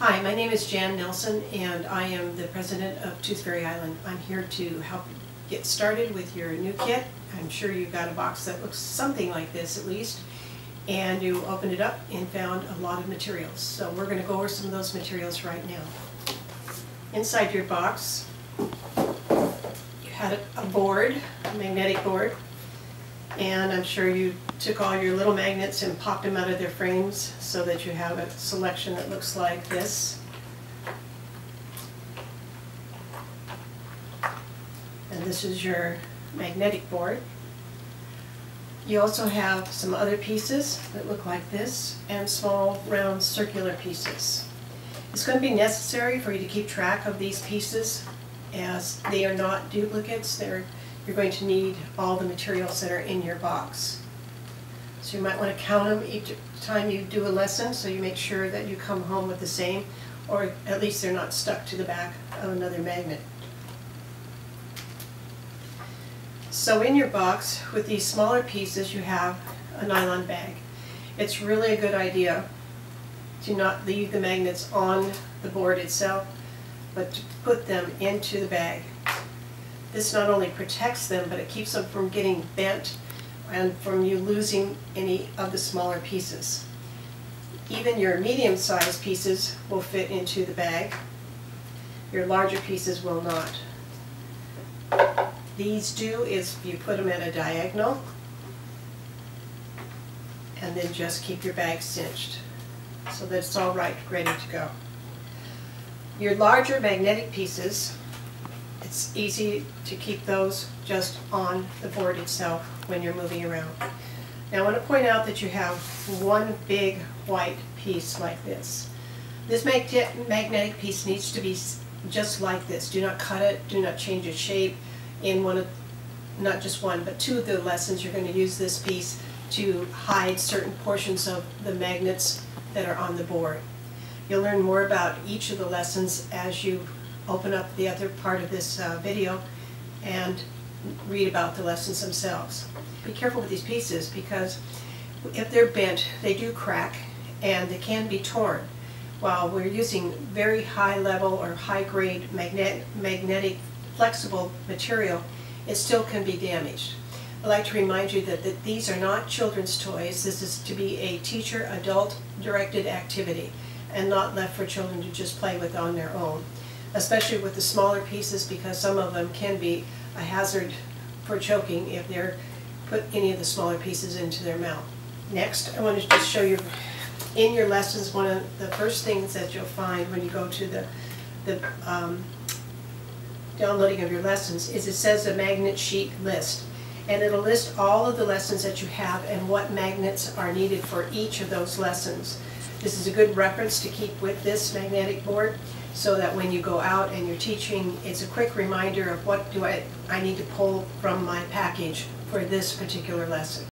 Hi, my name is Jan Nelson and I am the president of Tooth Fairy Island. I'm here to help get started with your new kit. I'm sure you've got a box that looks something like this at least. And you opened it up and found a lot of materials. So we're going to go over some of those materials right now. Inside your box, you had a board, a magnetic board. And I'm sure you took all your little magnets and popped them out of their frames so that you have a selection that looks like this. And this is your magnetic board. You also have some other pieces that look like this and small round circular pieces. It's going to be necessary for you to keep track of these pieces as they are not duplicates. They're you're going to need all the materials that are in your box. So you might want to count them each time you do a lesson so you make sure that you come home with the same or at least they're not stuck to the back of another magnet. So in your box with these smaller pieces you have a nylon bag. It's really a good idea to not leave the magnets on the board itself but to put them into the bag. This not only protects them, but it keeps them from getting bent and from you losing any of the smaller pieces. Even your medium-sized pieces will fit into the bag. Your larger pieces will not. These do is you put them at a diagonal and then just keep your bag cinched so that it's all right, ready to go. Your larger magnetic pieces it's easy to keep those just on the board itself when you're moving around. Now I want to point out that you have one big white piece like this. This magnetic piece needs to be just like this. Do not cut it, do not change its shape. In one of, not just one, but two of the lessons you're going to use this piece to hide certain portions of the magnets that are on the board. You'll learn more about each of the lessons as you open up the other part of this uh, video and read about the lessons themselves. Be careful with these pieces because if they're bent, they do crack and they can be torn. While we're using very high level or high grade magnet magnetic flexible material, it still can be damaged. I'd like to remind you that, that these are not children's toys. This is to be a teacher adult directed activity and not left for children to just play with on their own especially with the smaller pieces because some of them can be a hazard for choking if they're put any of the smaller pieces into their mouth. Next, I want to just show you in your lessons one of the first things that you'll find when you go to the, the um, downloading of your lessons is it says a magnet sheet list and it'll list all of the lessons that you have and what magnets are needed for each of those lessons. This is a good reference to keep with this magnetic board so that when you go out and you're teaching, it's a quick reminder of what do I, I need to pull from my package for this particular lesson.